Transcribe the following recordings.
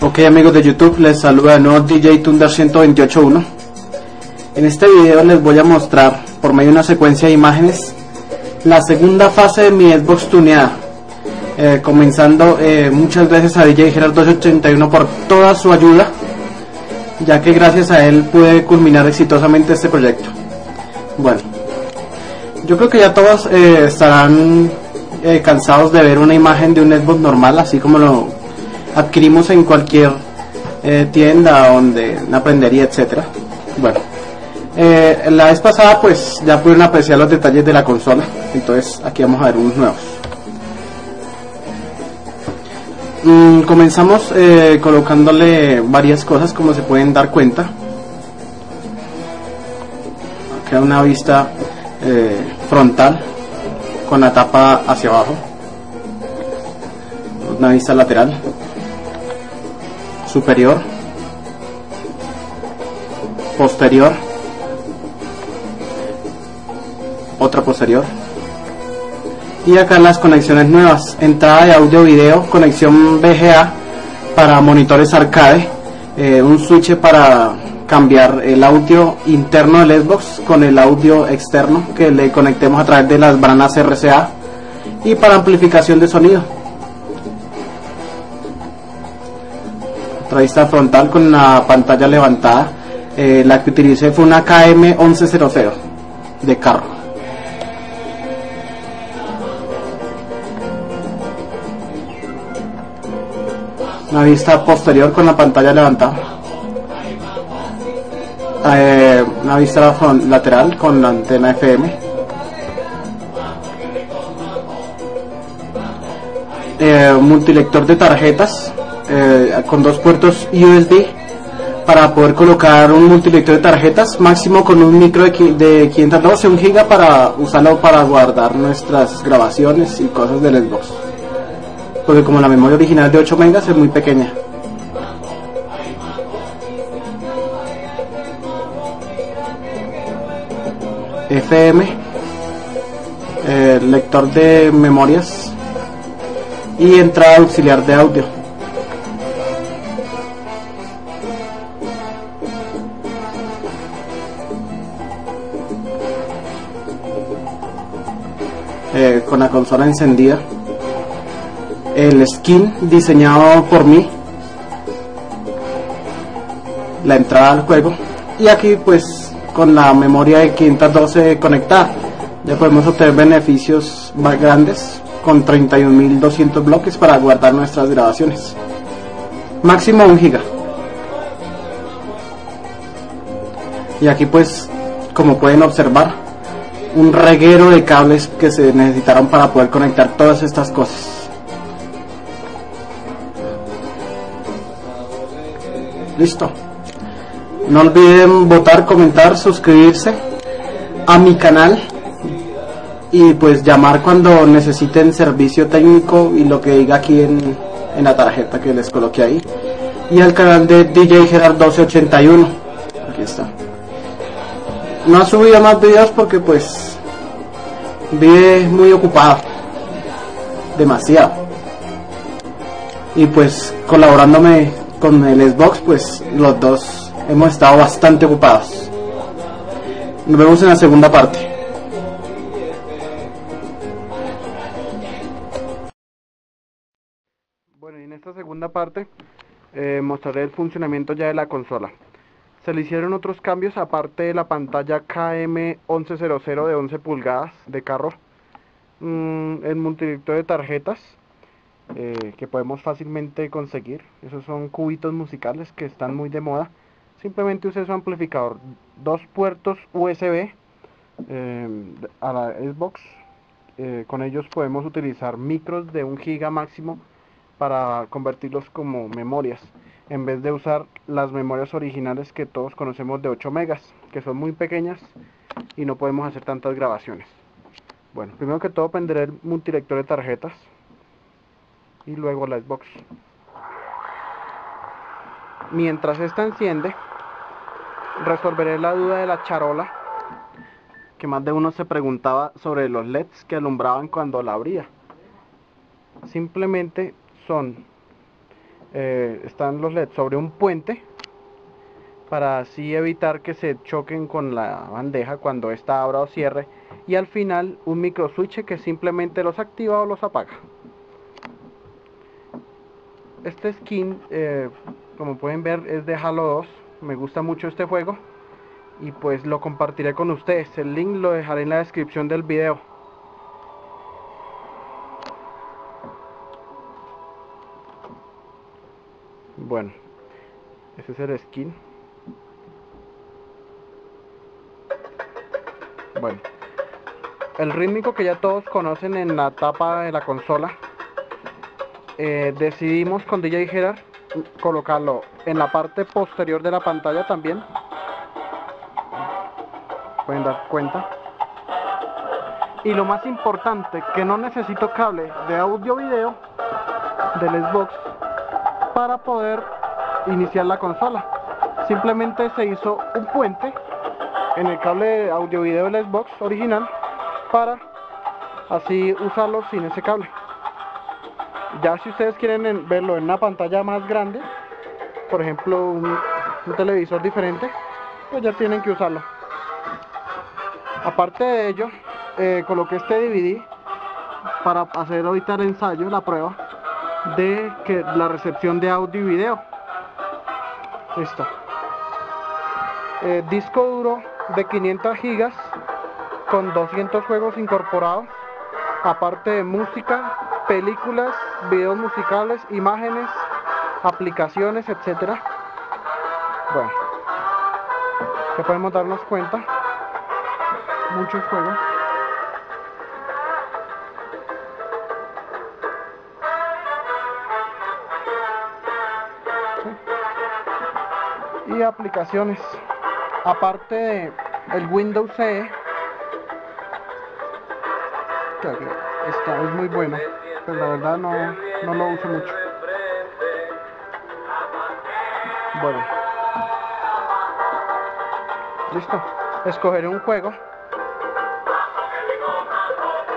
Ok amigos de YouTube, les saluda de nuevo DJ Thunder 128.1 En este video les voy a mostrar, por medio de una secuencia de imágenes, la segunda fase de mi Xbox tuneada. Eh, Comenzando eh, muchas veces a DJ Gerard 281 por toda su ayuda Ya que gracias a él pude culminar exitosamente este proyecto. Bueno, yo creo que ya todos eh, estarán cansados de ver una imagen de un Xbox normal, así como lo adquirimos en cualquier eh, tienda donde una prendería, etcétera. Bueno, eh, la vez pasada pues ya pudieron apreciar los detalles de la consola, entonces aquí vamos a ver unos nuevos. Mm, comenzamos eh, colocándole varias cosas como se pueden dar cuenta. Aquí una vista frontal con la tapa hacia abajo, una vista lateral. Superior, posterior, otra posterior. Y acá las conexiones nuevas, entrada de audio video, conexión VGA para monitores arcade, eh, un switch para cambiar el audio interno del Xbox con el audio externo que le conectemos a través de las branas RCA y para amplificación de sonido. vista frontal con la pantalla levantada. Eh, la que utilicé fue una KM1100 de carro. Una vista posterior con la pantalla levantada. Eh, una vista lateral con la antena FM. Eh, multilector de tarjetas eh, con dos puertos USB para poder colocar un multilector de tarjetas máximo con un micro de, 512 1 giga para usarlo para guardar nuestras grabaciones y cosas del Xbox. Porque como la memoria original de 8 megas es muy pequeña FM lector de memorias y entrada auxiliar de audio Eh, con la consola encendida. El skin diseñado por mí. La entrada al juego. Y aquí pues con la memoria de 512 conectada. Ya podemos obtener beneficios más grandes con 31.200 bloques para guardar nuestras grabaciones. Máximo 1 giga. Y aquí pues como pueden observar un reguero de cables que se necesitaron para poder conectar todas estas cosas. Listo. No olviden votar, comentar, suscribirse a mi canal y pues llamar cuando necesiten servicio técnico y lo que diga aquí en, en la tarjeta que les coloqué ahí. Y al canal de DJ Gerard 1281. Aquí está no ha subido más videos porque pues vive muy ocupado demasiado y pues colaborándome con el Xbox pues los dos hemos estado bastante ocupados nos vemos en la segunda parte bueno y en esta segunda parte eh, mostraré el funcionamiento ya de la consola se le hicieron otros cambios aparte de la pantalla KM1100 de 11 pulgadas de carro. Mm, el multidirector de tarjetas eh, que podemos fácilmente conseguir. Esos son cubitos musicales que están muy de moda. Simplemente use su amplificador. Dos puertos USB eh, a la Xbox. Eh, con ellos podemos utilizar micros de 1 giga máximo para convertirlos como memorias en vez de usar las memorias originales que todos conocemos de 8 megas, que son muy pequeñas y no podemos hacer tantas grabaciones. Bueno, primero que todo prenderé el multilector de tarjetas y luego la Xbox. Mientras esta enciende, resolveré la duda de la charola, que más de uno se preguntaba sobre los LEDs que alumbraban cuando la abría. simplemente son eh, están los LED sobre un puente para así evitar que se choquen con la bandeja cuando esta abra o cierre y al final un micro switch que simplemente los activa o los apaga este skin eh, como pueden ver es de Halo 2 me gusta mucho este juego. Y pues lo compartiré con ustedes. El link lo dejaré en la descripción del video. Bueno ese es el skin. Bueno el rítmico que ya todos conocen en la tapa de la consola eh, decidimos con DJ Gerard colocarlo en la parte posterior de la pantalla también. Pueden dar cuenta. Y lo más importante que no necesito cable de audio video del Xbox para poder iniciar la consola. Simplemente se hizo un puente en el cable de audio video del Xbox original para así usarlo sin ese cable ya si ustedes quieren verlo en una pantalla más grande por ejemplo un, televisor diferente pues ya tienen que usarlo. Aparte de ello eh, coloqué este DVD para hacer ahorita el ensayo, la prueba de que la recepción de audio y video. Listo. Eh, disco duro de 500 gigas con 200 juegos incorporados. Aparte de música películas, videos musicales, imágenes, aplicaciones, etcétera. Bueno, que podemos darnos cuenta, muchos juegos. Y aplicaciones, aparte de el Windows CE, que está, es muy bueno pero la verdad no, no lo uso mucho. Bueno. Listo. Escogeré un juego.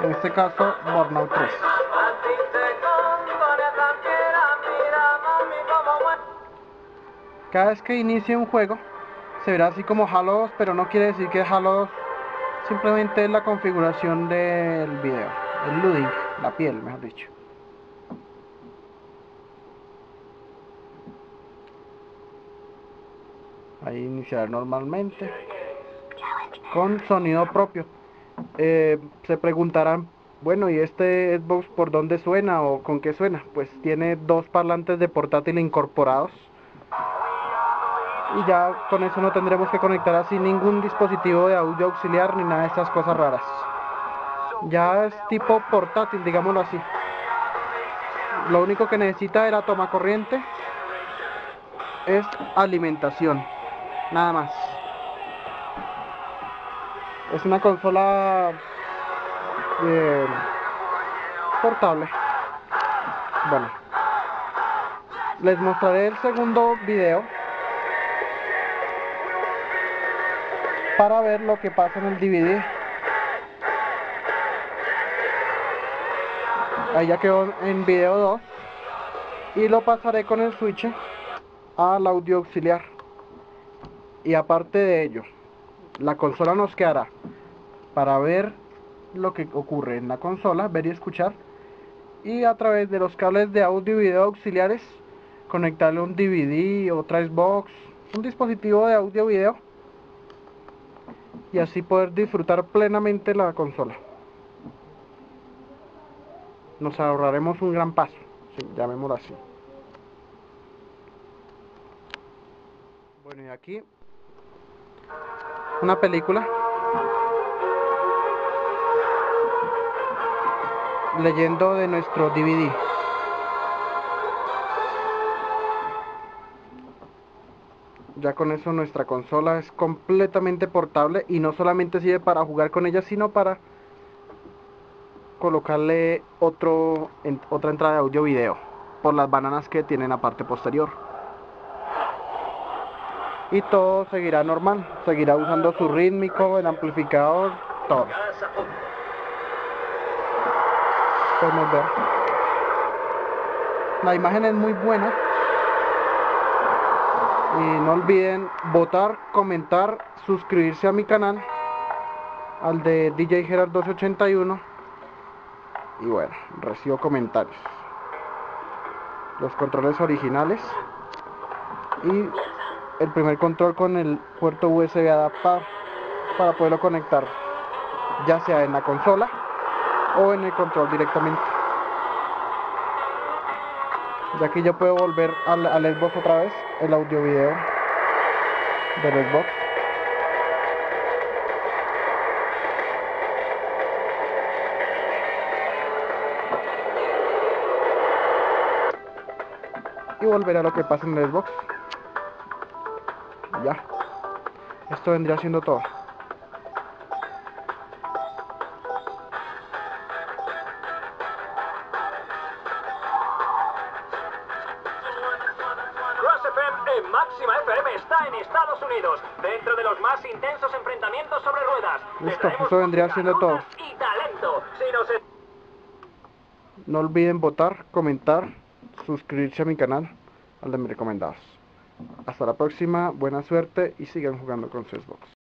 En este caso, Burnout 3. Cada vez que inicie un juego, se verá así como Halo 2, pero no quiere decir que Halo 2 simplemente es la configuración del video, el loading la piel, mejor dicho. Ahí iniciar normalmente con sonido propio. Eh, se preguntarán, bueno, ¿y este Xbox por dónde suena o con qué suena? Pues tiene dos parlantes de portátil incorporados. Y ya con eso no tendremos que conectar así ningún dispositivo de audio auxiliar ni nada de esas cosas raras ya es tipo portátil, digámoslo así. Lo único que necesita de la toma corriente es alimentación, nada más. Es una consola eh, portable. Bueno, les mostraré el segundo video para ver lo que pasa en el DVD. Ahí ya quedó en video 2 y lo pasaré con el switch al audio auxiliar. Y aparte de ello la consola nos quedará para ver lo que ocurre en la consola ver y escuchar. Y a través de los cables de audio y video auxiliares conectarle un DVD, otra Xbox, un dispositivo de audio video. Y así poder disfrutar plenamente la consola nos ahorraremos un gran paso, llamémoslo así. Bueno, y aquí una película leyendo de nuestro DVD. Ya con eso nuestra consola es completamente portable y no solamente sirve para jugar con ella, sino para colocarle otro, otra entrada de audio video por las bananas que tiene en la parte posterior y todo seguirá normal seguirá usando su rítmico el amplificador todo La imagen es muy buena. Y no olviden votar, comentar, suscribirse a mi canal, al de DJ Gerard 1281. Y bueno, recibo comentarios. Los controles originales. Y el primer control con el puerto USB adaptado para poderlo conectar ya sea en la consola o en el control directamente ya aquí yo puedo volver al, al Xbox otra vez el audio video del Xbox y volver a lo que pasa en el Xbox ya esto vendría siendo todo Crush FM en Máxima FM está en Estados Unidos, dentro de los más intensos enfrentamientos sobre ruedas. Listo, eso vendría siendo todo. Y talento. Si No olviden votar, comentar, suscribirse a mi canal, al de mis recomendados. Hasta la próxima, buena suerte y sigan jugando con su Xbox.